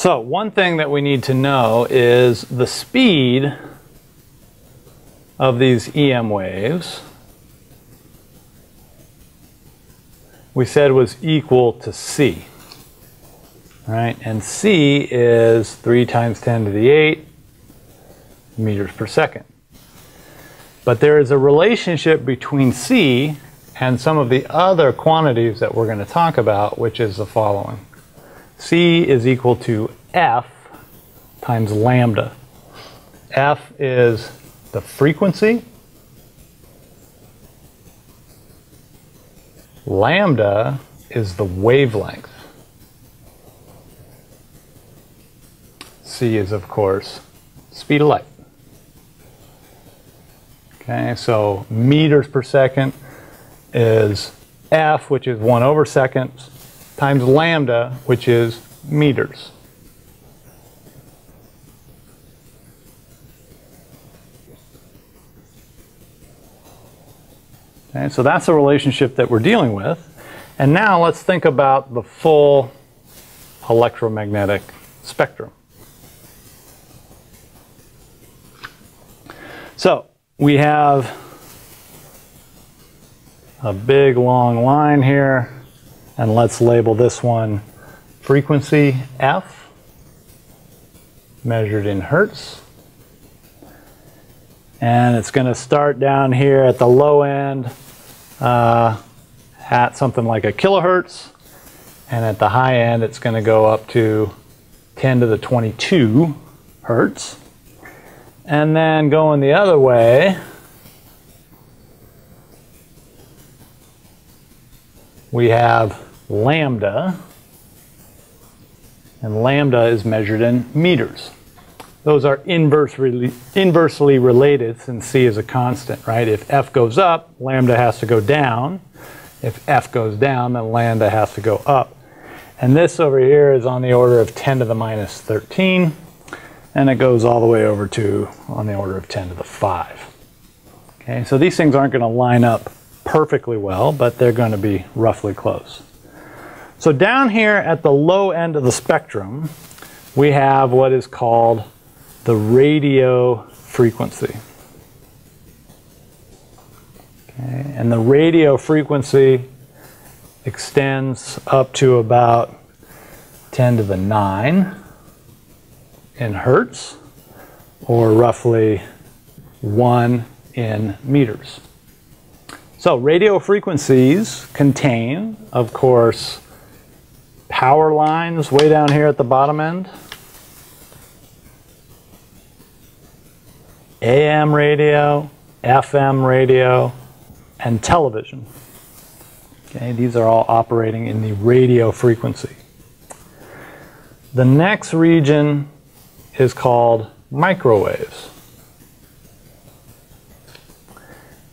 So one thing that we need to know is the speed of these EM waves we said was equal to C. Right? And C is 3 times 10 to the 8 meters per second. But there is a relationship between C and some of the other quantities that we're going to talk about, which is the following. C is equal to F times lambda. F is the frequency. Lambda is the wavelength. C is, of course, speed of light. Okay, so meters per second is F, which is 1 over seconds, times lambda, which is meters. Okay, so that's the relationship that we're dealing with. And now let's think about the full electromagnetic spectrum. So we have a big long line here, and let's label this one frequency F, measured in hertz. And it's going to start down here at the low end uh, at something like a kilohertz. And at the high end, it's going to go up to 10 to the 22 hertz. And then going the other way, we have lambda. And lambda is measured in meters. Those are inversely, inversely related since c is a constant, right? If f goes up, lambda has to go down. If f goes down, then lambda has to go up. And this over here is on the order of 10 to the minus 13. And it goes all the way over to on the order of 10 to the 5. Okay, so these things aren't going to line up perfectly well, but they're going to be roughly close. So down here at the low end of the spectrum, we have what is called the radio frequency. Okay, and the radio frequency extends up to about 10 to the 9 in hertz, or roughly 1 in meters. So radio frequencies contain, of course, power lines way down here at the bottom end, AM radio, FM radio, and television. Okay, these are all operating in the radio frequency. The next region is called microwaves.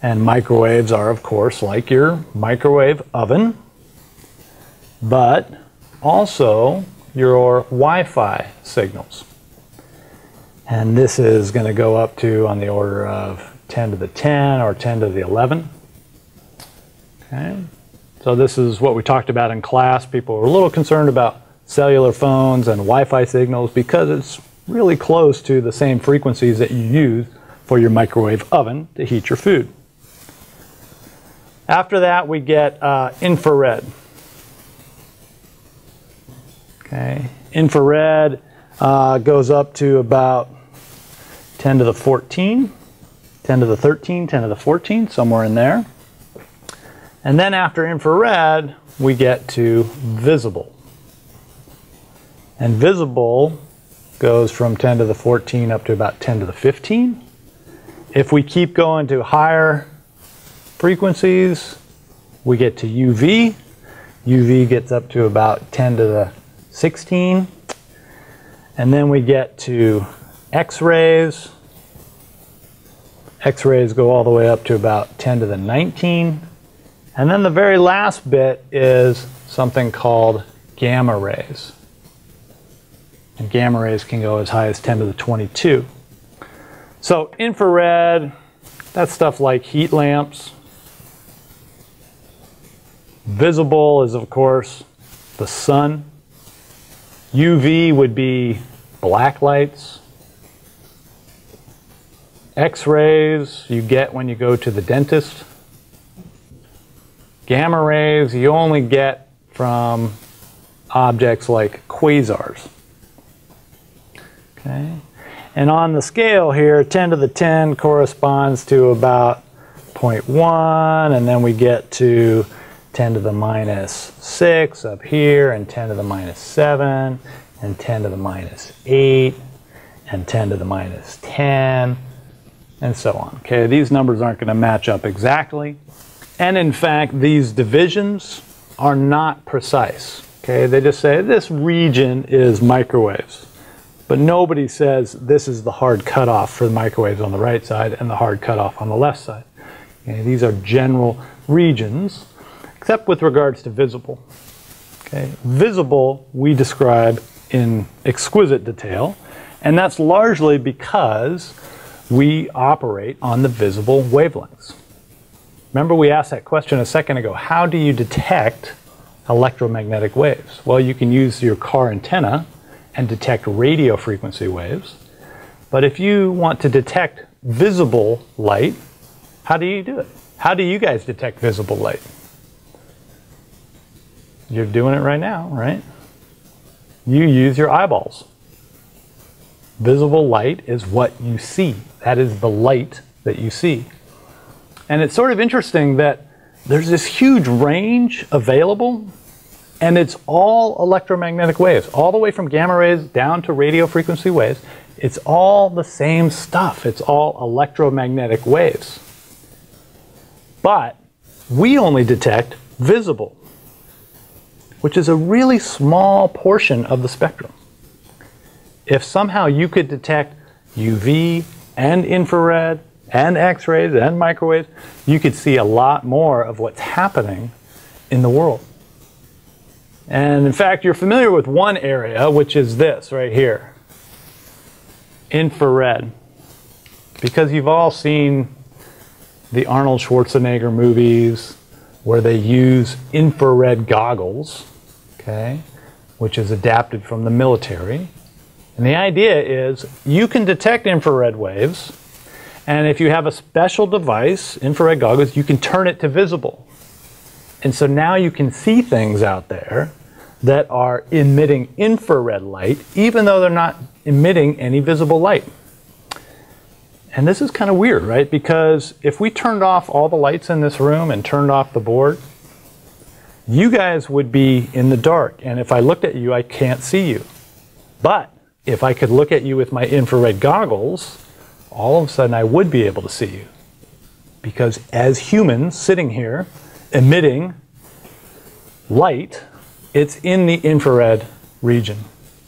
And microwaves are, of course, like your microwave oven, but also your Wi-Fi signals. And this is going to go up to on the order of 10 to the 10 or 10 to the 11. Okay. So this is what we talked about in class. People are a little concerned about cellular phones and Wi-Fi signals because it's really close to the same frequencies that you use for your microwave oven to heat your food. After that, we get uh, infrared. Okay, infrared uh, goes up to about 10 to the 14, 10 to the 13, 10 to the 14, somewhere in there. And then after infrared, we get to visible. And visible goes from 10 to the 14 up to about 10 to the 15. If we keep going to higher frequencies, we get to UV. UV gets up to about 10 to the 16. And then we get to X-rays. X-rays go all the way up to about 10 to the 19. And then the very last bit is something called gamma rays. And gamma rays can go as high as 10 to the 22. So infrared, that's stuff like heat lamps. Visible is, of course, the sun. UV would be black lights. X-rays you get when you go to the dentist. Gamma rays you only get from objects like quasars. Okay. And on the scale here, 10 to the 10 corresponds to about 0.1, and then we get to 10 to the minus 6 up here, and 10 to the minus 7, and 10 to the minus 8, and 10 to the minus 10, and so on. Okay, these numbers aren't going to match up exactly. And in fact, these divisions are not precise. Okay, they just say this region is microwaves. But nobody says this is the hard cutoff for the microwaves on the right side and the hard cutoff on the left side. Okay, these are general regions, except with regards to visible. Okay, visible we describe in exquisite detail, and that's largely because we operate on the visible wavelengths. Remember we asked that question a second ago, how do you detect electromagnetic waves? Well, you can use your car antenna and detect radio frequency waves. But if you want to detect visible light, how do you do it? How do you guys detect visible light? You're doing it right now, right? You use your eyeballs. Visible light is what you see. That is the light that you see. And it's sort of interesting that there's this huge range available and it's all electromagnetic waves, all the way from gamma rays down to radio frequency waves. It's all the same stuff. It's all electromagnetic waves. But we only detect visible, which is a really small portion of the spectrum. If somehow you could detect UV and infrared and X-rays and microwaves, you could see a lot more of what's happening in the world. And in fact, you're familiar with one area, which is this right here infrared. Because you've all seen the Arnold Schwarzenegger movies where they use infrared goggles, okay, which is adapted from the military. And the idea is you can detect infrared waves, and if you have a special device, infrared goggles, you can turn it to visible. And so now you can see things out there that are emitting infrared light, even though they're not emitting any visible light. And this is kind of weird, right? Because if we turned off all the lights in this room and turned off the board, you guys would be in the dark. And if I looked at you, I can't see you. But if I could look at you with my infrared goggles, all of a sudden I would be able to see you. Because as humans sitting here emitting light it's in the infrared region.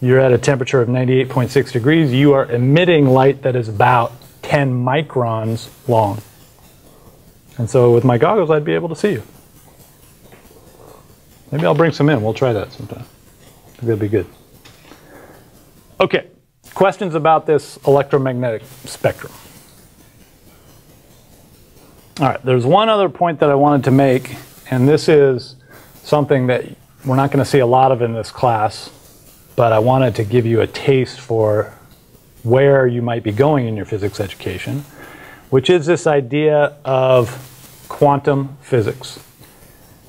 You're at a temperature of 98.6 degrees. You are emitting light that is about 10 microns long. And so with my goggles, I'd be able to see you. Maybe I'll bring some in. We'll try that sometime. That'll be good. Okay, questions about this electromagnetic spectrum? All right, there's one other point that I wanted to make, and this is something that we're not going to see a lot of in this class, but I wanted to give you a taste for where you might be going in your physics education, which is this idea of quantum physics.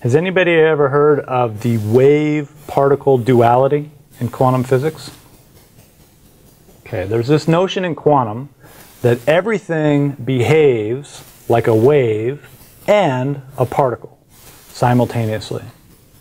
Has anybody ever heard of the wave-particle duality in quantum physics? Okay, there's this notion in quantum that everything behaves like a wave and a particle simultaneously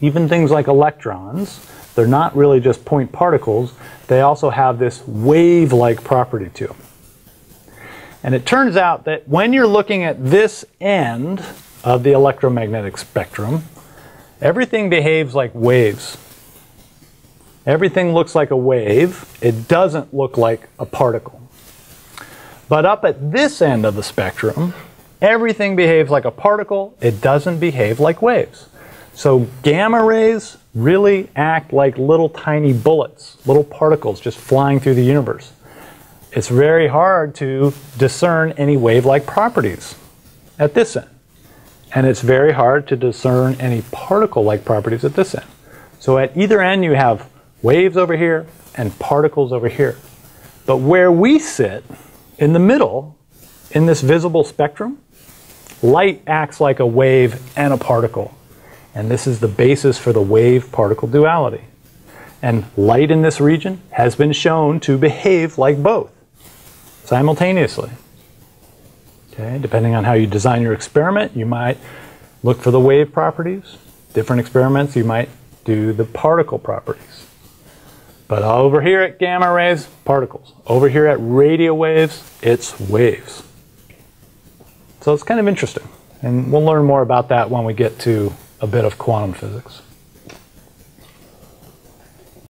even things like electrons, they're not really just point particles, they also have this wave-like property to them. And it turns out that when you're looking at this end of the electromagnetic spectrum, everything behaves like waves. Everything looks like a wave. It doesn't look like a particle. But up at this end of the spectrum, everything behaves like a particle. It doesn't behave like waves. So gamma rays really act like little tiny bullets, little particles just flying through the universe. It's very hard to discern any wave-like properties at this end. And it's very hard to discern any particle-like properties at this end. So at either end you have waves over here and particles over here. But where we sit, in the middle, in this visible spectrum, light acts like a wave and a particle. And this is the basis for the wave-particle duality. And light in this region has been shown to behave like both simultaneously. Okay, depending on how you design your experiment, you might look for the wave properties. Different experiments, you might do the particle properties. But over here at gamma rays, particles. Over here at radio waves, it's waves. So it's kind of interesting. And we'll learn more about that when we get to a bit of quantum physics.